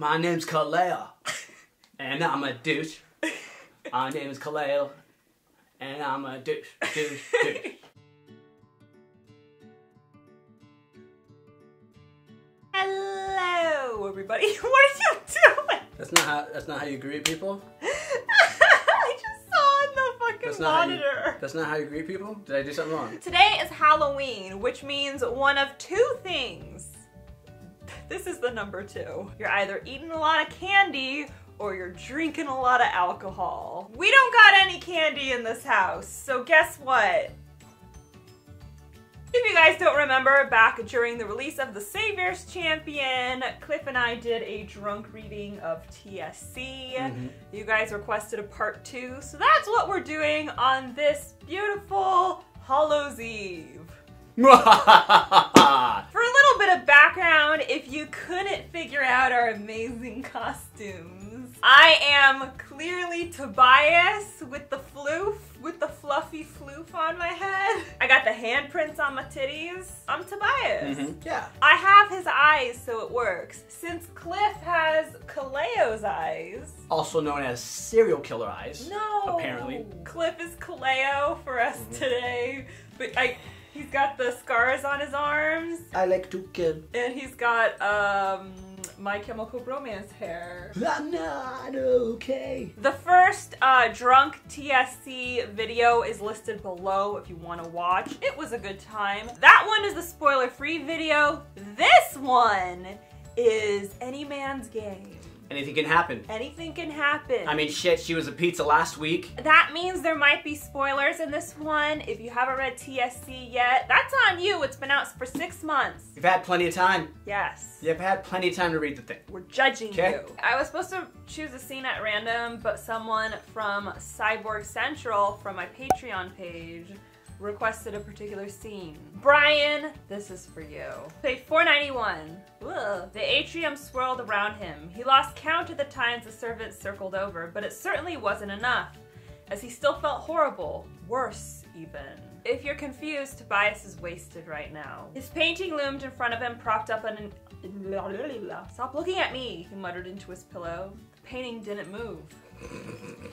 My name's Kaleo, and I'm a douche. My name is Kaleo, and I'm a douche, douche, douche. Hello, everybody. What are you doing? That's not how. That's not how you greet people. I just saw on the fucking That's not how you. That's not how you greet people. Did I do something wrong? Today is Halloween, which means one of two things. This is the number two. You're either eating a lot of candy or you're drinking a lot of alcohol. We don't got any candy in this house, so guess what? If you guys don't remember, back during the release of The Savior's Champion, Cliff and I did a drunk reading of TSC. Mhm. You guys requested a part two, so that's what we're doing on this beautiful Hallows Eve. For a little bit of background, if you couldn't figure out our amazing costumes, I am clearly Tobias with the floof, with the fluffy floof on my head. I got the handprints on my titties. I'm Tobias. Mhm. Yeah. I have his eyes, so it works. Since Cliff has Kaleo's eyes, Also known as serial killer eyes. no. Apparently. Cliff is Kaleo for us Mhm. today. But I he's got the scars on his arms I like to kill. and he's got um my chemical romance hair. I'm not okay. The first uh, drunk TSC video is listed below if you want to watch. It was a good time. That one is the spoiler free video. This one is any man's game. Anything can happen. Anything can happen. I mean, shit. She was a pizza last week. That means there might be spoilers in this one. If you haven't read TSC yet, that's on you. It's been out for six months. You've had plenty of time. Yes. You've had plenty of time to read the thing. We're judging Okay. you. I was supposed to choose a scene at random, but someone from Cyborg Central from my Patreon page requested a particular scene. Brian, this is for you. Page 491. Ugh. The atrium swirled around him. He lost count of the times the servants circled over, but it certainly wasn't enough, as he still felt horrible. Worse, even. If you're confused, Tobias is wasted right now. His painting loomed in front of him, propped up on an. Stop looking at me, he muttered into his pillow. The painting didn't move.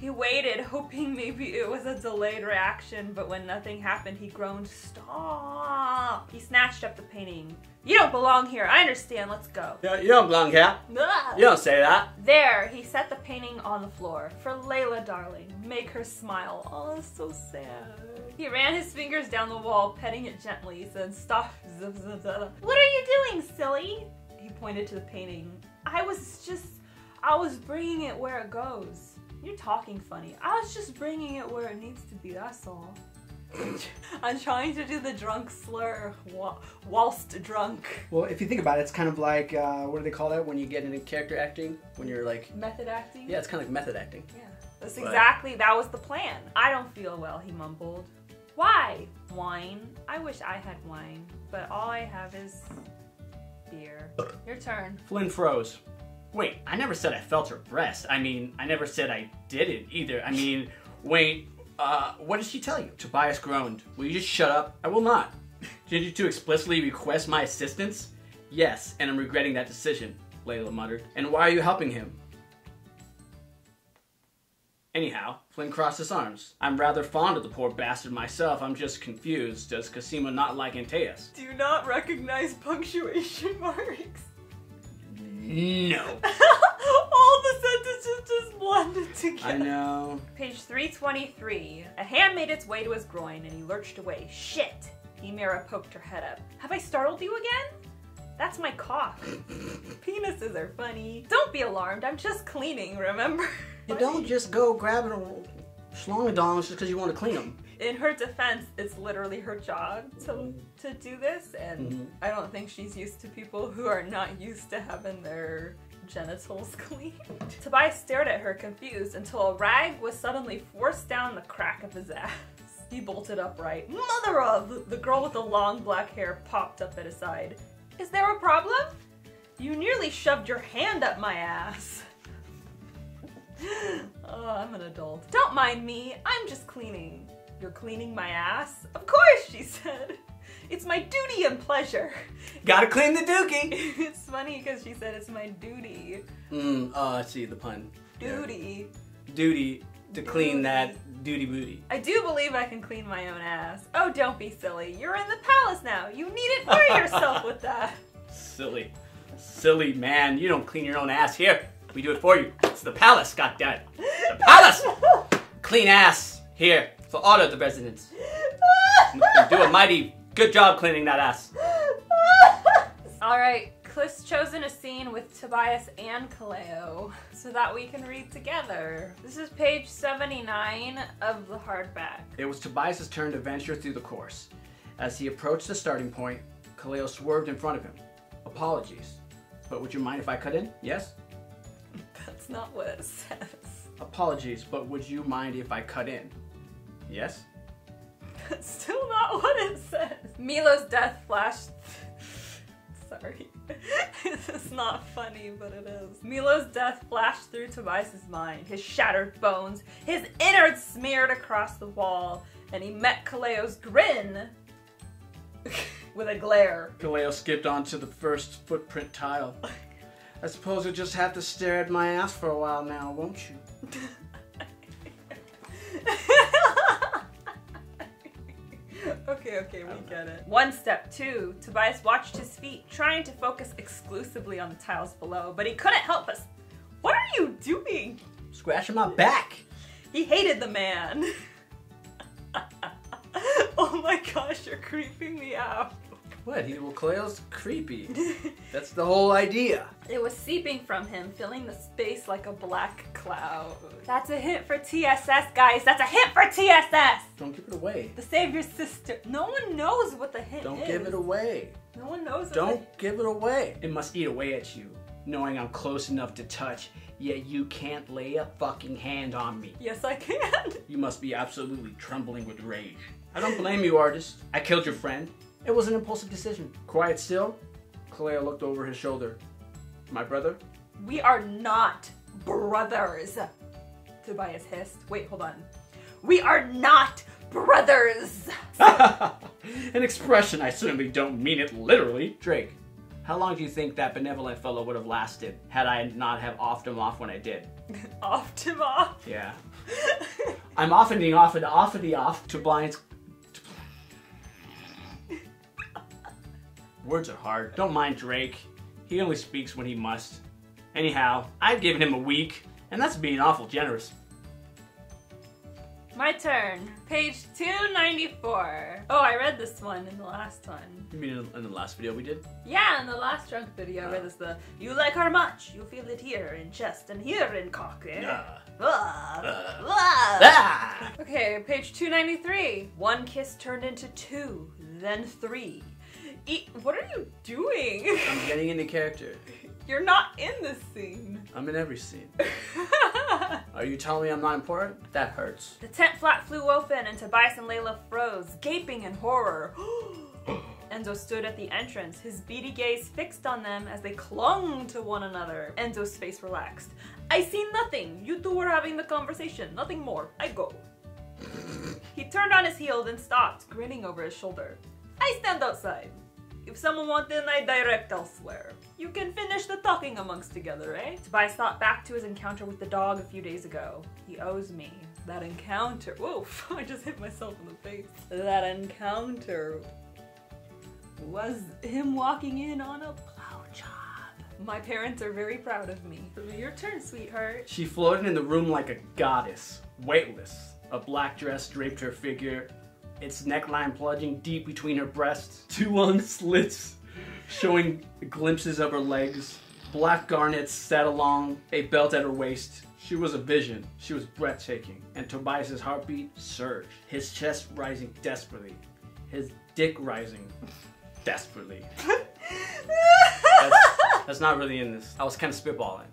He waited, hoping maybe it was a delayed reaction, but when nothing happened, he groaned, Stop! He snatched up the painting. You don't belong here, I understand, let's go. You you don't belong here. Ugh. You don't say that. There, he set the painting on the floor. For Layla, darling, make her smile. Oh, it's so sad. He ran his fingers down the wall, petting it gently. He said, Stop. What are you doing, silly? He pointed to the painting. I was just, I was bringing it where it goes. You're talking funny. I was just bringing it where it needs to be, that's all. I'm trying to do the drunk slur whilst drunk. Well, if you think about it, it's kind of like uh, what do they call that when you get into character acting? When you're like, Method acting? yeah, it's kind of like method acting. Yeah, that's But- exactly that was the plan. I don't feel well, he mumbled. Why? Wine. I wish I had wine, but all I have is beer. Your turn. Flynn froze. Wait, I never said I felt her breast. I mean, I never said I didn't either. I mean, wait, uh, what did she tell you? Tobias groaned. Will you just shut up? I will not. Did you to explicitly request my assistance? Yes, and I'm regretting that decision, Layla muttered. And why are you helping him? Anyhow, Flynn crossed his arms. I'm rather fond of the poor bastard myself. I'm just confused. Does Cosima not like Antaeus? Do you not recognize punctuation marks. No. all the sentences just blended together. I know. Page 323. A hand made its way to his groin and he lurched away. Shit! Emira poked her head up. Have I startled you again? That's my cough. Penises are funny. Don't be alarmed, I'm just cleaning, remember? You don't just go grabbing a schlongadong just because you want to clean them. In her defense, it's literally her job to, to do this, and Mhm. I don't think she's used to people who are not used to having their genitals cleaned. Tobias stared at her confused until a rag was suddenly forced down the crack of his ass. He bolted upright. Mother of! The girl with the long black hair popped up at his side. Is there a problem? You nearly shoved your hand up my ass. oh, I'm an adult. Don't mind me, I'm just cleaning. You're cleaning my ass? Of course, she said. It's my duty and pleasure. Gotta clean the dookie. it's funny because she said it's my duty. Mm, oh, I see the pun. there. Duty. Duty to clean that duty booty. I do believe I can clean my own ass. Oh, don't be silly. You're in the palace now. You needn't worry yourself with that. Silly. Silly man, you don't clean your own ass here. We do it for you. It's the palace, goddammit. The palace! Clean ass here for all of the residents. You do a mighty good job cleaning that ass. All right, Cliff's chosen a scene with Tobias and Kaleo so that we can read together. This is page 79 of the hardback. It was Tobias' turn to venture through the course. As he approached the starting point, Kaleo swerved in front of him. Apologies. But would you mind if I cut in? Yes? That's not what it says. Apologies, but would you mind if I cut in? Yes? That's still not what it says. Milo's death flashed. Sorry. this is not funny, but it is. Milo's death flashed through Tobias's mind, his shattered bones, his innards smeared across the wall, and he met Kaleo's grin with a glare. Kaleo skipped onto the first footprint tile. I suppose you'll just have to stare at my ass for a while now, won't you? Okay, okay, we get it. One step two, Tobias watched his feet, trying to focus exclusively on the tiles below, but he couldn't help us. What are you doing? Scratching my back. He hated the man. oh my gosh, you're creeping me out. What? He, well, Kaleo's creepy. That's the whole idea. It was seeping from him, filling the space like a black cloud. That's a hint for TSS, guys. That's a hint for TSS. Don't give it away. The Savior's sister. No one knows what the hint Don't is. give it away. No one knows. what Don't give it away. It must eat away at you, knowing I'm close enough to touch, yet you can't lay a fucking hand on me. Yes, I can. You must be absolutely trembling with rage. I don't blame you, artist. I killed your friend. It was an impulsive decision. Quiet still, Kaleo looked over his shoulder. My brother? We are not brothers. Tobias hissed. Wait, hold on. We are not brothers. An expression, I certainly don't mean it literally. Drake, how long do you think that benevolent fellow would have lasted had I not have offed him off when I did? Offed him off. Yeah. I'm offing off and offing the off to blinds. Words are hard. Don't mind Drake. He only speaks when he must. Anyhow, I've given him a week, and that's being awful generous. My turn. Page 294. Oh, I read this one in the last one. You mean in, the last video we did? Yeah, in the last drunk video, I read this the You like her much. You feel it here in chest and here in cock. eh? Ah. Ah. Ah! Okay, page 293. One kiss turned into two, then three. E- what are you doing? I'm getting into character. You're not in this scene. I'm in every scene. Are you telling me I'm not important? That hurts. the tent flap flew open and Tobias and Layla froze, gaping in horror. Enzo stood at the entrance, his beady gaze fixed on them as they clung to one another. Enzo's face relaxed. I see nothing. You two were having the conversation. Nothing more. I go. he turned on his heel, then stopped, grinning over his shoulder. I stand outside. If someone wants in, I direct elsewhere. You can finish the talking amongst together, eh? Tobias thought back to his encounter with the dog a few days ago. He owes me. That encounter. Whoa, I just hit myself in the face. That encounter was him walking in on a blowjob. My parents are very proud of me. Your turn, sweetheart. She floated in the room like a goddess, weightless. A black dress draped her figure, its neckline plunging deep between her breasts, two long slits showing glimpses of her legs. Black garnets set along a belt at her waist. She was a vision. She was breathtaking. And Tobias's heartbeat surged, his chest rising desperately, his dick rising desperately. That's, that's not really in this. I was kind of spitballing.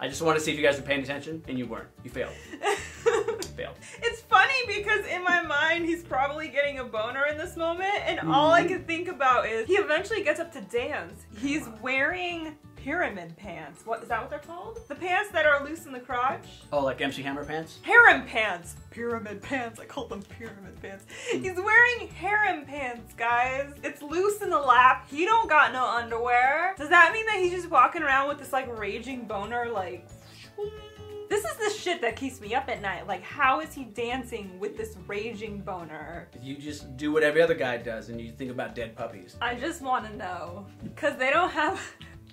I just wanted to see if you guys were paying attention, and you weren't. You failed. Failed. It's funny because in my mind he's probably getting a boner in this moment, and all I mm-hmm. can think about is he eventually gets up to dance. He's wearing pyramid pants. What is that what they're called? The pants that are loose in the crotch? Oh, like MC Hammer pants? Harem pants. Pyramid pants. I call them pyramid pants. Hmm. He's wearing harem pants, guys. It's loose in the lap. He don't got no underwear. Does that mean that he's just walking around with this like raging boner like this is the shit that keeps me up at night. Like, how is he dancing with this raging boner? You just do what every other guy does and you think about dead puppies. I just want to know. Because they don't have.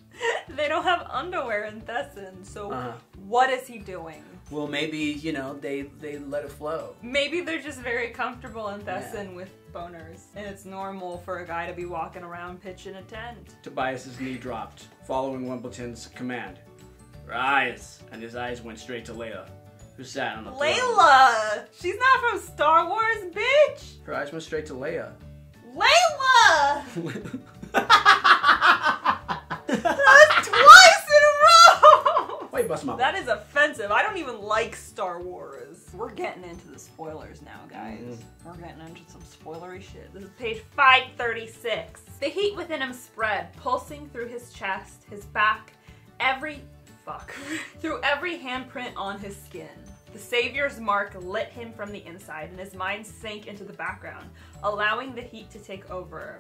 they don't have underwear in Thesson, so Uh-huh. what is he doing? Well, maybe, you know, they, they let it flow. Maybe they're just very comfortable in Thesson with boners, and it's normal for a guy to be walking around pitching a tent. Tobias's knee dropped, following Wembleton's command. Rise! And his eyes went straight to Layla, who sat on the throne. She's not from Star Wars, bitch! Her eyes went straight to Leia. Layla! That's twice in a row! Wait, bust my That is offensive. I don't even like Star Wars. We're getting into the spoilers now, guys. Mm. We're getting into some spoilery shit. This is page 536. The heat within him spread, pulsing through his chest, his back, every fuck, through every handprint on his skin. The Savior's mark lit him from the inside, and his mind sank into the background, allowing the heat to take over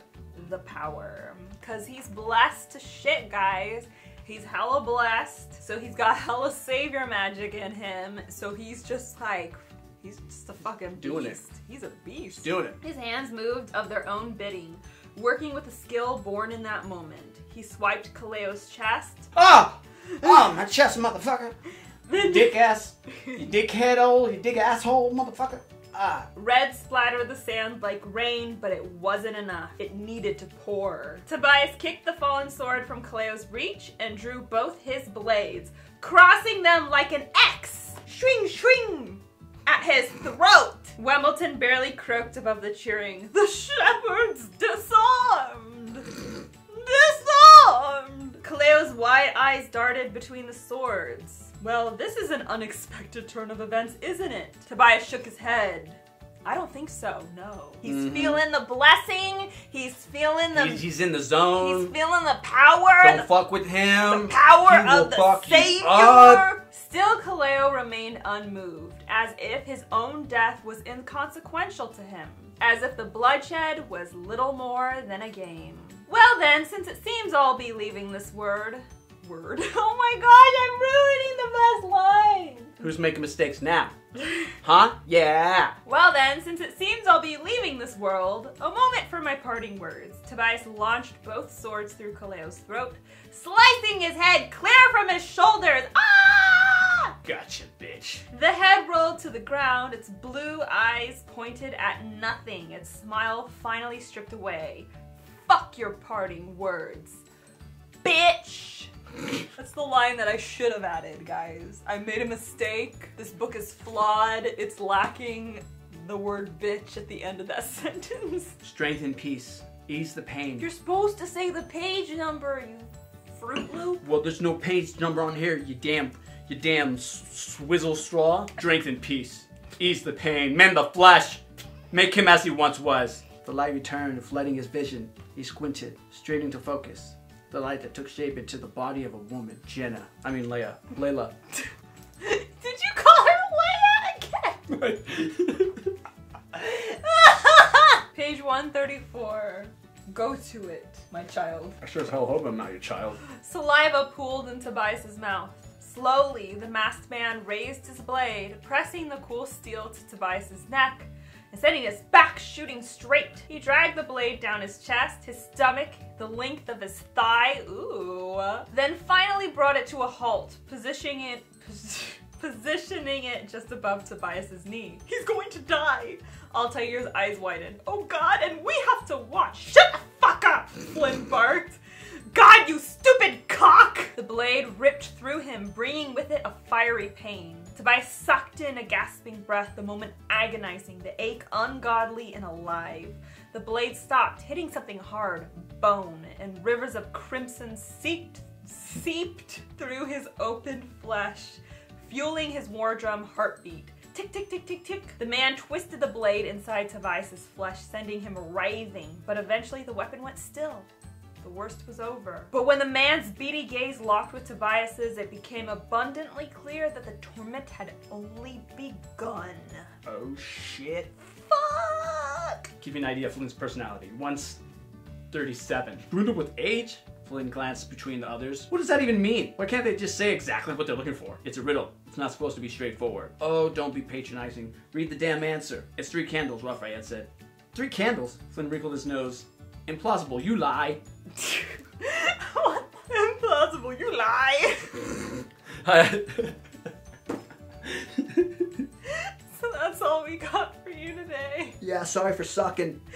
the power. Cause he's blessed to shit, guys. He's hella blessed, so he's got hella savior magic in him. So he's just like, he's just a fucking beast. Doing it. He's a beast. Doing it. His hands moved of their own bidding, working with a skill born in that moment. He swiped Kaleo's chest. Ah! Oh, my chest, motherfucker! The You dick ass! You dickhead hole! You dick asshole, motherfucker! Ah! Red splattered the sand like rain, but it wasn't enough. It needed to pour. Tobias kicked the fallen sword from Kaleo's reach and drew both his blades, crossing them like an X. Swing, swing! At his throat! Wembleton barely croaked above the cheering. The shepherd's disarmed! Disarmed! Kaleo's wide eyes darted between the swords. Well, this is an unexpected turn of events, isn't it? Tobias shook his head. I don't think so, no. He's Mhm. feeling the blessing, he's feeling the He's, he's in the zone. he's feeling the power Don't and fuck with him. the power He of the Savior. Still, Kaleo remained unmoved, as if his own death was inconsequential to him, as if the bloodshed was little more than a game. Well then, since it seems I'll be leaving this word, word. Oh my gosh, I'm ruining the best line. Who's making mistakes now? Huh? Yeah. Well then, since it seems I'll be leaving this world, a moment for my parting words. Tobias launched both swords through Kaleo's throat, slicing his head clear from his shoulders. Ah! Gotcha, bitch. The head rolled to the ground, its blue eyes pointed at nothing, its smile finally stripped away. Fuck your parting words. Bitch! That's the line that I should have added, guys. I made a mistake. This book is flawed. It's lacking the word bitch at the end of that sentence. Strength and peace. Ease the pain. You're supposed to say the page number, you Fruit Loop. Well, there's no page number on here, you damn, you damn swizzle straw. Strength and peace. Ease the pain. Mend the flesh. Make him as he once was. The light returned, flooding his vision. He squinted, straight into focus. The light that took shape into the body of a woman. Jenna. I mean, Leia. Layla. Did you call her Leia again? Page 134. Go to it, my child. I sure as hell hope I'm not your child. Saliva pooled in Tobias's mouth. Slowly, the masked man raised his blade, pressing the cool steel to Tobias's neck and sending his back shooting straight. He dragged the blade down his chest, his stomach, the length of his thigh, ooh, then finally brought it to a halt, positioning it. Positioning it just above Tobias's knee. He's going to die! Altair's eyes widened. Oh god, and we have to watch! Shut the fuck up! Flynn barked. God, you stupid cock! The blade ripped through him, bringing fiery pain. Tobias sucked in a gasping breath, the moment agonizing, the ache ungodly and alive. The blade stopped, hitting something hard, bone, and rivers of crimson seeped, seeped through his open flesh, fueling his war drum heartbeat. Tick, tick, tick, tick, tick. The man twisted the blade inside Tobias's flesh, sending him writhing, but eventually the weapon went still. The worst was over. But when the man's beady gaze locked with Tobias's, it became abundantly clear that the torment had only begun. Oh shit. Fuck! Give you an idea of Flynn's personality. Once 37. Dwindled with age? Flynn glanced between the others. What does that even mean? Why can't they just say exactly what they're looking for? It's a riddle. It's not supposed to be straightforward. Oh, don't be patronizing. Read the damn answer. It's three candles, Raphael said. Three candles? Flynn wrinkled his nose. Implausible, you lie. what? Impossible, you lie! so that's all we got for you today. yeah, sorry for sucking.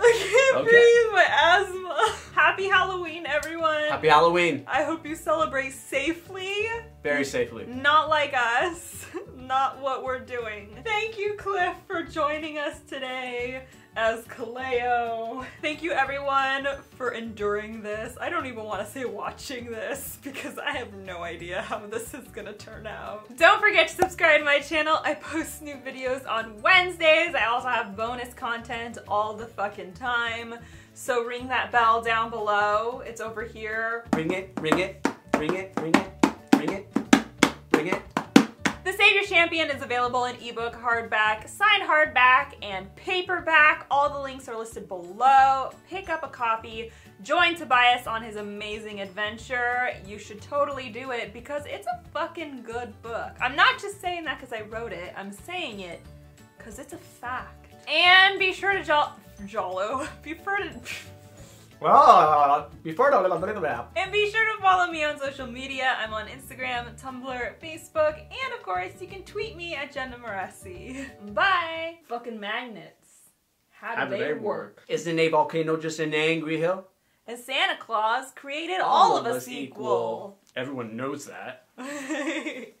I can't Okay. breathe, my asthma. Happy Halloween, everyone. Happy Halloween. I hope you celebrate safely, Very safely. not like us, not what we're doing. Thank you, Cliff, for joining us today as Kaleo. Thank you, everyone, for enduring this. I don't even want to say watching this because I have no idea how this is gonna turn out. Don't forget to subscribe to my channel. I post new videos on Wednesdays. I also have bonus content all the fucking time. So ring that bell down below. It's over here. Ring it, ring it, ring it, ring it, ring it, ring it. The Savior Champion is available in ebook, hardback, signed hardback, and paperback. All the links are listed below. Pick up a copy. Join Tobias on his amazing adventure. You should totally do it because it's a fucking good book. I'm not just saying that because I wrote it. I'm saying it because it's a fact. And be sure to jol- jollo. Be sure to Well, before the And be sure to follow me on social media. I'm on Instagram, Tumblr, Facebook, and of course, you can tweet me at Jenna Moreci. Bye! Fucking magnets. How do, How do they, work? Isn't a volcano just an angry hill? And Santa Claus created all, of us equal. Everyone knows that.